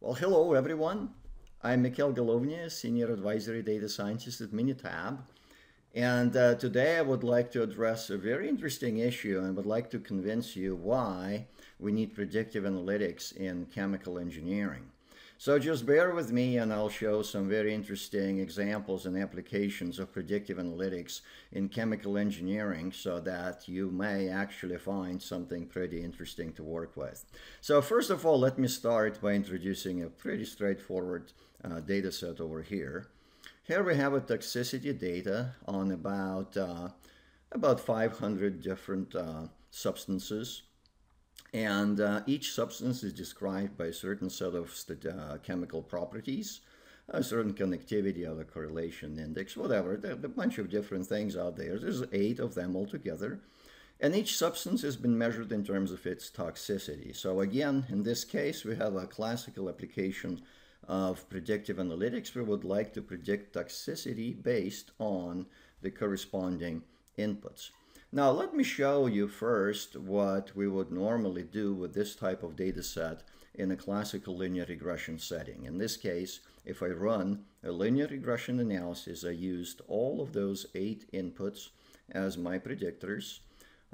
Well, hello everyone. I'm Mikhail Golovnya, Senior Advisory Data Scientist at Minitab. And uh, today I would like to address a very interesting issue and would like to convince you why we need predictive analytics in chemical engineering. So just bear with me and I'll show some very interesting examples and applications of predictive analytics in chemical engineering so that you may actually find something pretty interesting to work with. So first of all, let me start by introducing a pretty straightforward uh, data set over here. Here we have a toxicity data on about, uh, about 500 different uh, substances and uh, each substance is described by a certain set of uh, chemical properties, a certain connectivity or correlation index, whatever. There are a bunch of different things out there. There's eight of them altogether. And each substance has been measured in terms of its toxicity. So again, in this case, we have a classical application of predictive analytics. We would like to predict toxicity based on the corresponding inputs. Now let me show you first what we would normally do with this type of data set in a classical linear regression setting. In this case, if I run a linear regression analysis, I used all of those eight inputs as my predictors.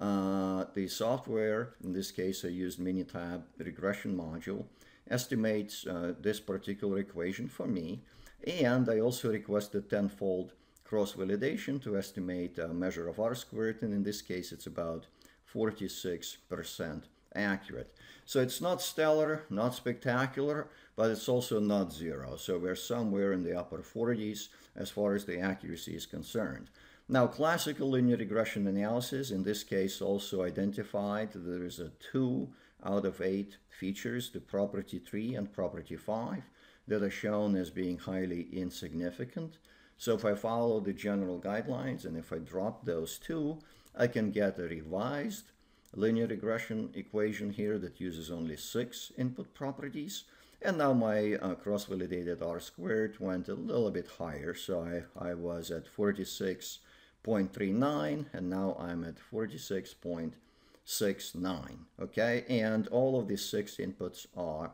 Uh, the software, in this case I used Minitab regression module, estimates uh, this particular equation for me, and I also requested tenfold cross-validation to estimate a measure of R squared, and in this case it's about 46% accurate. So it's not stellar, not spectacular, but it's also not zero. So we're somewhere in the upper 40s as far as the accuracy is concerned. Now, classical linear regression analysis, in this case, also identified there is a 2 out of 8 features, the property 3 and property 5, that are shown as being highly insignificant. So if I follow the general guidelines and if I drop those two, I can get a revised linear regression equation here that uses only six input properties. And now my uh, cross-validated R squared went a little bit higher. So I, I was at 46.39 and now I'm at 46.69. Okay, and all of these six inputs are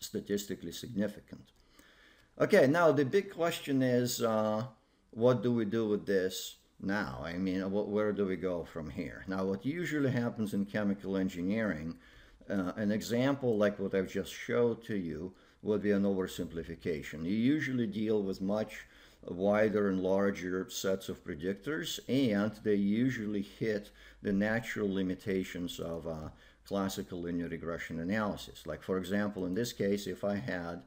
statistically significant. Okay, now the big question is, uh, what do we do with this now? I mean, where do we go from here? Now, what usually happens in chemical engineering, uh, an example like what I've just showed to you would be an oversimplification. You usually deal with much wider and larger sets of predictors, and they usually hit the natural limitations of uh, classical linear regression analysis. Like, for example, in this case, if I had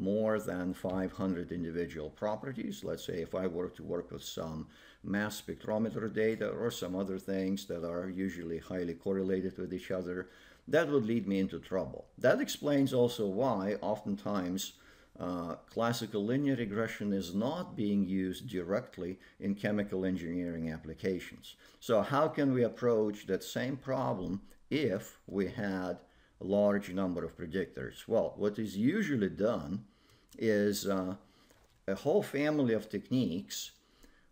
more than 500 individual properties. Let's say if I were to work with some mass spectrometer data or some other things that are usually highly correlated with each other, that would lead me into trouble. That explains also why oftentimes uh, classical linear regression is not being used directly in chemical engineering applications. So how can we approach that same problem if we had large number of predictors? Well, what is usually done is uh, a whole family of techniques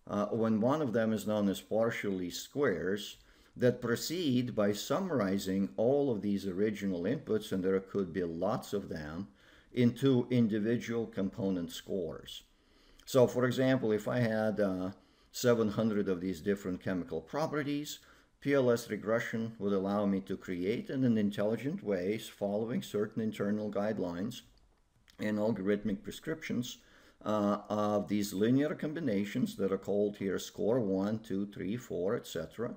uh, when one of them is known as partial least squares that proceed by summarizing all of these original inputs, and there could be lots of them, into individual component scores. So for example, if I had uh, 700 of these different chemical properties, PLS regression would allow me to create in an intelligent way, following certain internal guidelines and algorithmic prescriptions uh, of these linear combinations that are called here score 1, 2, 3, 4, etc.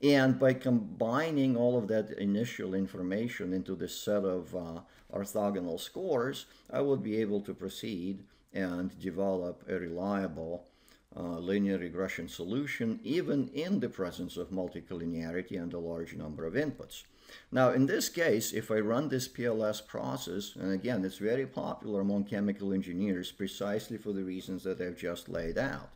And by combining all of that initial information into this set of uh, orthogonal scores, I would be able to proceed and develop a reliable uh, linear regression solution even in the presence of multicollinearity and a large number of inputs. Now, in this case, if I run this PLS process, and again, it's very popular among chemical engineers precisely for the reasons that I've just laid out.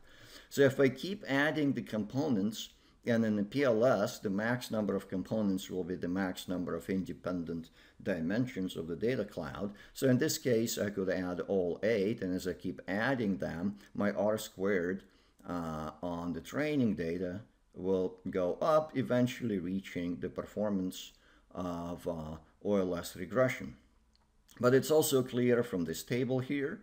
So if I keep adding the components, and in the PLS, the max number of components will be the max number of independent dimensions of the data cloud. So in this case, I could add all eight, and as I keep adding them, my R squared uh, on the training data will go up, eventually reaching the performance of uh, OLS regression. But it's also clear from this table here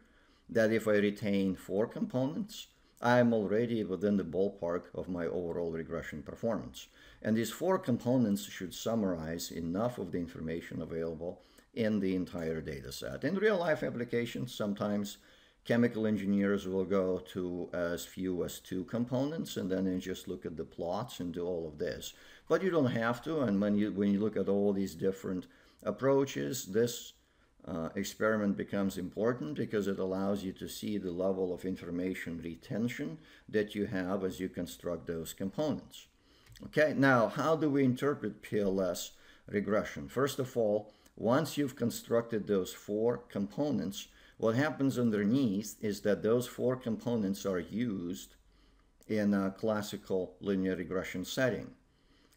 that if I retain four components, I'm already within the ballpark of my overall regression performance. And these four components should summarize enough of the information available in the entire data set. In real life applications, sometimes chemical engineers will go to as few as two components and then they just look at the plots and do all of this. But you don't have to, and when you, when you look at all these different approaches, this uh, experiment becomes important because it allows you to see the level of information retention that you have as you construct those components. Okay, now how do we interpret PLS regression? First of all, once you've constructed those four components, what happens underneath is that those four components are used in a classical linear regression setting.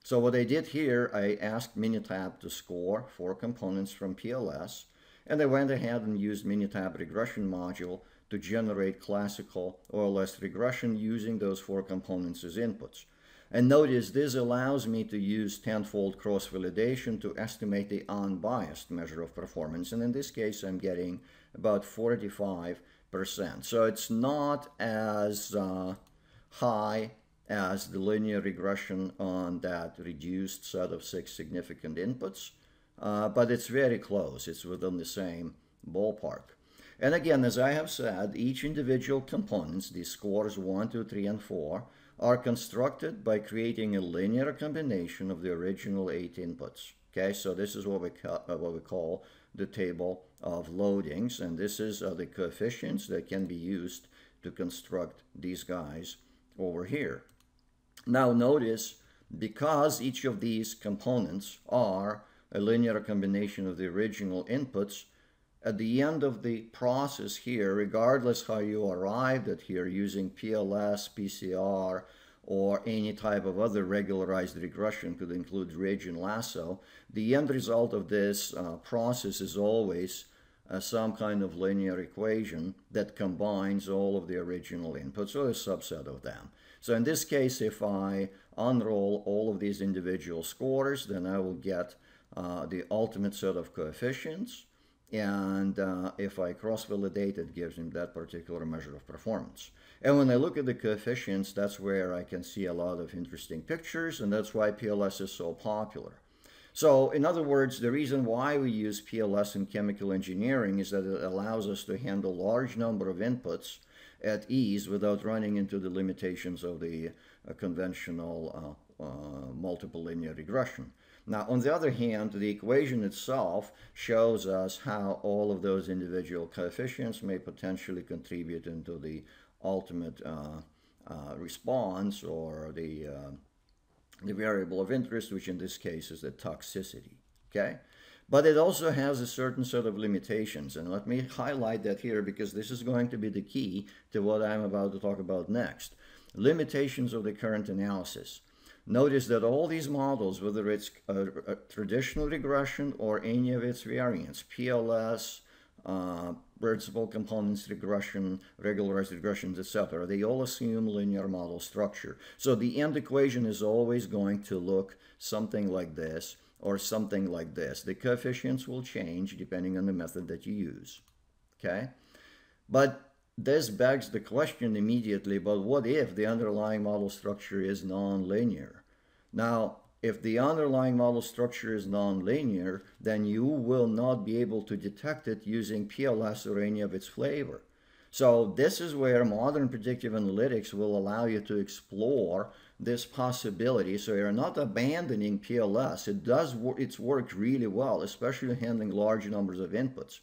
So what I did here, I asked Minitab to score four components from PLS, and I went ahead and used Minitab regression module to generate classical OLS regression using those four components as inputs. And notice this allows me to use tenfold cross-validation to estimate the unbiased measure of performance. And in this case, I'm getting about 45%. So it's not as uh, high as the linear regression on that reduced set of six significant inputs, uh, but it's very close. It's within the same ballpark. And again, as I have said, each individual components, these scores 1, 2, 3, and 4, are constructed by creating a linear combination of the original eight inputs. Okay, so this is what we, uh, what we call the table of loadings, and this is uh, the coefficients that can be used to construct these guys over here. Now notice, because each of these components are a linear combination of the original inputs, at the end of the process here, regardless how you arrived at here using PLS, PCR, or any type of other regularized regression could include ridge and lasso, the end result of this uh, process is always uh, some kind of linear equation that combines all of the original inputs or a subset of them. So in this case, if I unroll all of these individual scores, then I will get uh, the ultimate set of coefficients and uh, if I cross-validate, it gives him that particular measure of performance. And when I look at the coefficients, that's where I can see a lot of interesting pictures, and that's why PLS is so popular. So, in other words, the reason why we use PLS in chemical engineering is that it allows us to handle large number of inputs at ease without running into the limitations of the uh, conventional uh, uh, multiple linear regression. Now, on the other hand, the equation itself shows us how all of those individual coefficients may potentially contribute into the ultimate uh, uh, response or the, uh, the variable of interest, which in this case is the toxicity, okay? But it also has a certain set of limitations, and let me highlight that here because this is going to be the key to what I'm about to talk about next. Limitations of the current analysis. Notice that all these models, whether it's a, a traditional regression or any of its variants, PLS, uh, principal components regression, regularized regressions, etc., they all assume linear model structure. So the end equation is always going to look something like this or something like this. The coefficients will change depending on the method that you use. Okay? But this begs the question immediately, but what if the underlying model structure is nonlinear? Now, if the underlying model structure is nonlinear, then you will not be able to detect it using PLS or any of its flavor. So this is where modern predictive analytics will allow you to explore this possibility. So you're not abandoning PLS. It does it's worked really well, especially handling large numbers of inputs.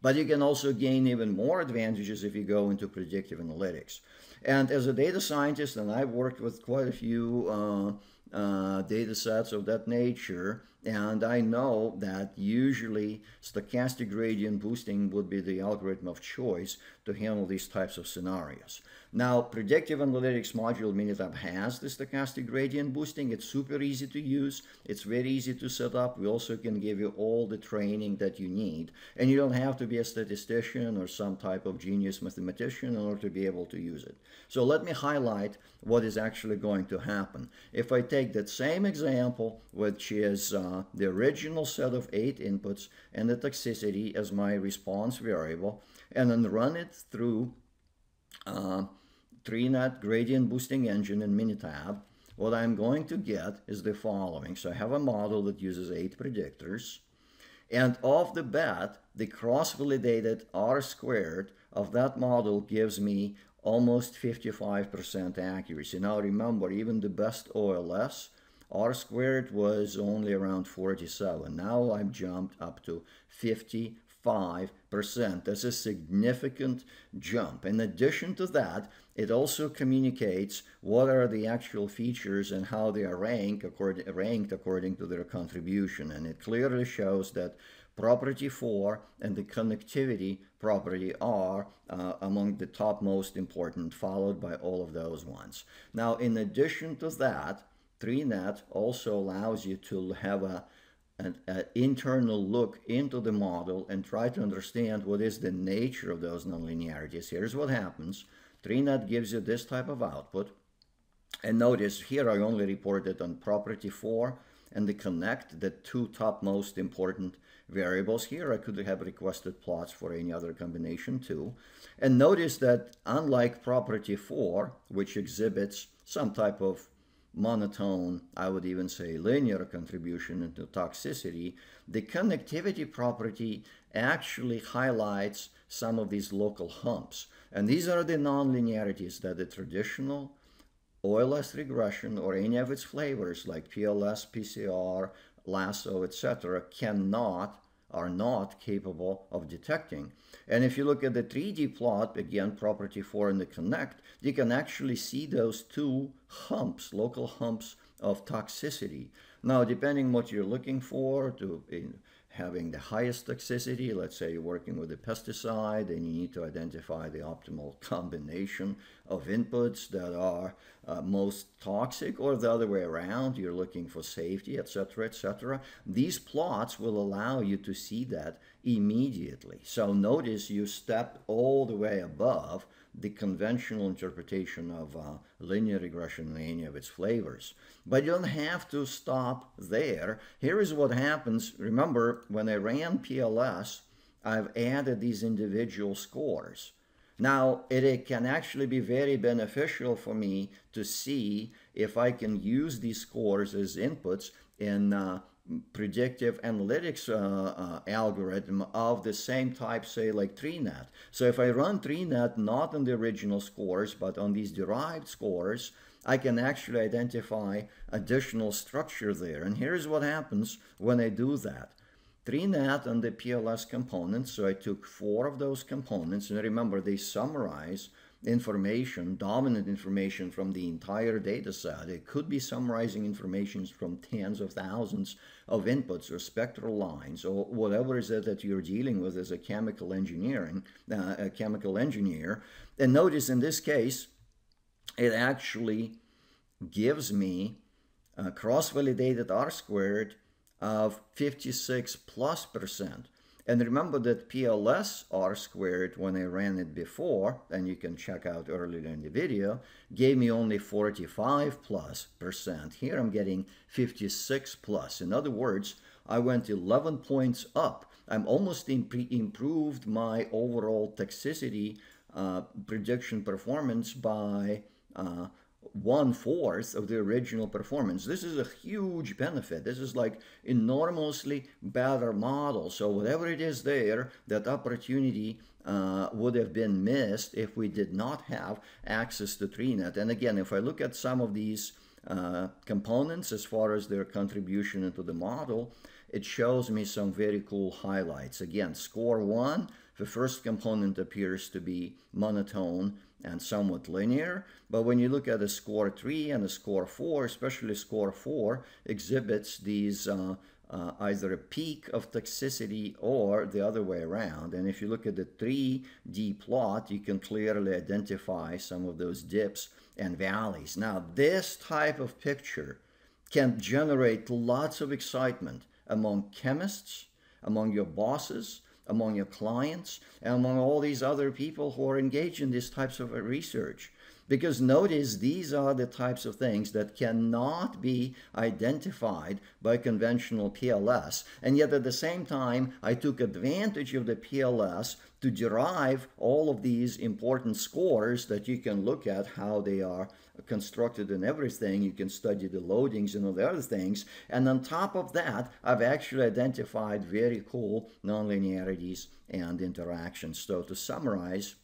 But you can also gain even more advantages if you go into predictive analytics. And as a data scientist, and I've worked with quite a few uh, uh, data sets of that nature. And I know that usually stochastic gradient boosting would be the algorithm of choice to handle these types of scenarios. Now, predictive analytics module Minitab has the stochastic gradient boosting. It's super easy to use. It's very easy to set up. We also can give you all the training that you need. And you don't have to be a statistician or some type of genius mathematician in order to be able to use it. So let me highlight what is actually going to happen. If I take that same example, which is uh, the original set of eight inputs and the toxicity as my response variable, and then run it through uh, TreeNet gradient boosting engine in Minitab, what I'm going to get is the following. So I have a model that uses eight predictors. And off the bat, the cross-validated R squared of that model gives me almost 55% accuracy. Now remember, even the best OLS, R squared was only around 47. Now I've jumped up to 50 5%. That's a significant jump. In addition to that, it also communicates what are the actual features and how they are ranked according, ranked according to their contribution. And it clearly shows that property 4 and the connectivity property are uh, among the top most important, followed by all of those ones. Now, in addition to that, TreeNet also allows you to have a an, an, internal look into the model and try to understand what is the nature of those nonlinearities. Here's what happens. TreeNet gives you this type of output. And notice here I only reported on property 4 and the connect, the two top most important variables. Here I could have requested plots for any other combination too. And notice that unlike property 4, which exhibits some type of monotone, I would even say linear contribution into toxicity, the connectivity property actually highlights some of these local humps. And these are the nonlinearities that the traditional OLS regression or any of its flavors like PLS, PCR, LASSO, etc. cannot are not capable of detecting. And if you look at the 3D plot, again, property 4 in the connect, you can actually see those two humps, local humps of toxicity. Now, depending what you're looking for to in, having the highest toxicity, let's say you're working with a pesticide and you need to identify the optimal combination of inputs that are uh, most toxic or the other way around, you're looking for safety, etc., etc. These plots will allow you to see that immediately. So notice you step all the way above the conventional interpretation of uh, linear regression in any of its flavors. But you don't have to stop there. Here is what happens. Remember, when I ran PLS, I've added these individual scores. Now, it, can actually be very beneficial for me to see if I can use these scores as inputs in uh, predictive analytics uh, uh, algorithm of the same type, say like TreeNet. So if I run TreeNet not on the original scores, but on these derived scores, I can actually identify additional structure there. And here's what happens when I do that. TreeNet and the PLS components, so I took four of those components, and remember they summarize information, dominant information from the entire data set. It could be summarizing information from tens of thousands of inputs or spectral lines or whatever is it that you're dealing with as a chemical engineering, uh, a chemical engineer. And notice in this case, it actually gives me a cross-validated R squared of 56 plus percent. And remember that PLS R squared, when I ran it before, and you can check out earlier in the video, gave me only 45 plus percent. Here I'm getting 56 plus. In other words, I went 11 points up. I'm almost improved my overall toxicity uh, prediction performance by uh, one fourth of the original performance. This is a huge benefit. This is like enormously better model. So whatever it is there, that opportunity uh, would have been missed if we did not have access to TreeNet. And again, if I look at some of these uh, components as far as their contribution into the model, it shows me some very cool highlights. Again, score one, the first component appears to be monotone and somewhat linear. But when you look at a score 3 and a score 4, especially score 4, exhibits these uh, uh, either a peak of toxicity or the other way around. And if you look at the 3D plot, you can clearly identify some of those dips and valleys. Now, this type of picture can generate lots of excitement among chemists, among your bosses, among your clients, and among all these other people who are engaged in these types of research. Because notice these are the types of things that cannot be identified by conventional PLS. And yet at the same time, I took advantage of the PLS to derive all of these important scores that you can look at how they are constructed and everything. You can study the loadings and all the other things. And on top of that, I've actually identified very cool nonlinearities and interactions. So to summarize,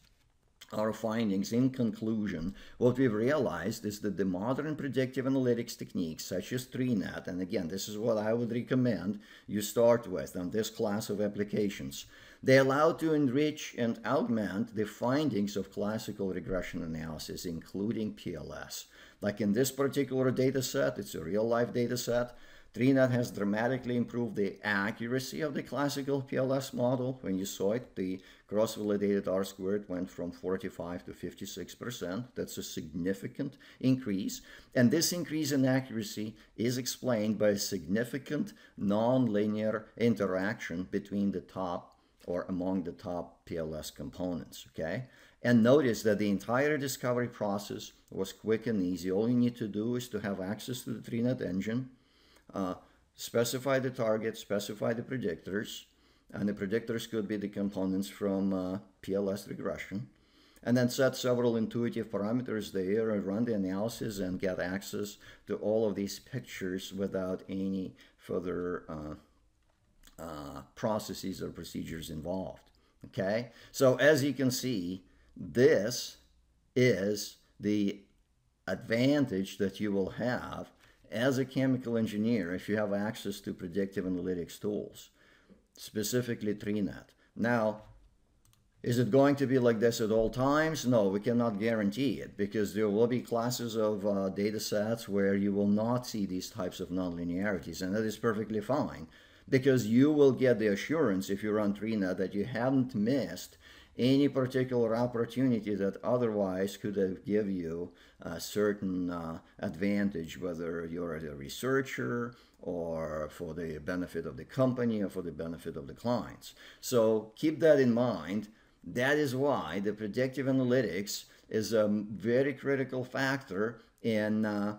our findings in conclusion, what we've realized is that the modern predictive analytics techniques such as TreeNet, and again, this is what I would recommend you start with on this class of applications, they allow to enrich and augment the findings of classical regression analysis, including PLS. Like in this particular data set, it's a real life data set. TreeNet has dramatically improved the accuracy of the classical PLS model. When you saw it, the cross-validated R-squared went from 45 to 56%. That's a significant increase. And this increase in accuracy is explained by a significant nonlinear interaction between the top or among the top PLS components, okay? And notice that the entire discovery process was quick and easy. All you need to do is to have access to the TreeNet engine, uh, specify the target, specify the predictors, and the predictors could be the components from uh, PLS regression, and then set several intuitive parameters there and run the analysis and get access to all of these pictures without any further uh, uh, processes or procedures involved. Okay, so as you can see, this is the advantage that you will have as a chemical engineer if you have access to predictive analytics tools, specifically TreeNet. Now, is it going to be like this at all times? No, we cannot guarantee it because there will be classes of uh, data sets where you will not see these types of nonlinearities, and that is perfectly fine because you will get the assurance if you run TreeNet that you haven't missed any particular opportunity that otherwise could have give you a certain uh, advantage, whether you're a researcher or for the benefit of the company or for the benefit of the clients. So keep that in mind. That is why the predictive analytics is a very critical factor in uh,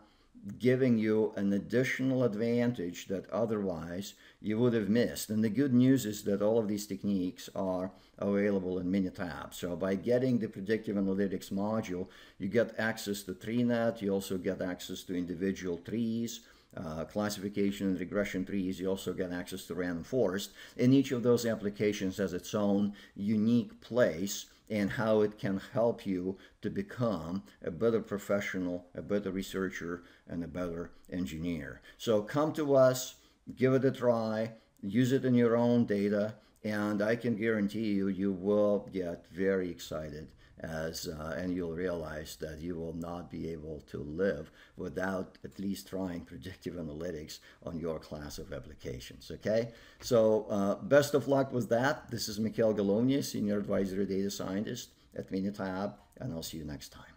giving you an additional advantage that otherwise you would have missed. And the good news is that all of these techniques are available in Minitab. So by getting the predictive analytics module, you get access to TreeNet, you also get access to individual trees, uh, classification and regression trees, you also get access to random forest. And each of those applications has its own unique place and how it can help you to become a better professional, a better researcher, and a better engineer. So come to us, give it a try, use it in your own data, and I can guarantee you, you will get very excited as uh, and you'll realize that you will not be able to live without at least trying predictive analytics on your class of applications okay? So uh, best of luck with that. This is Mikhail Golovnya senior advisory data scientist at Minitab and I'll see you next time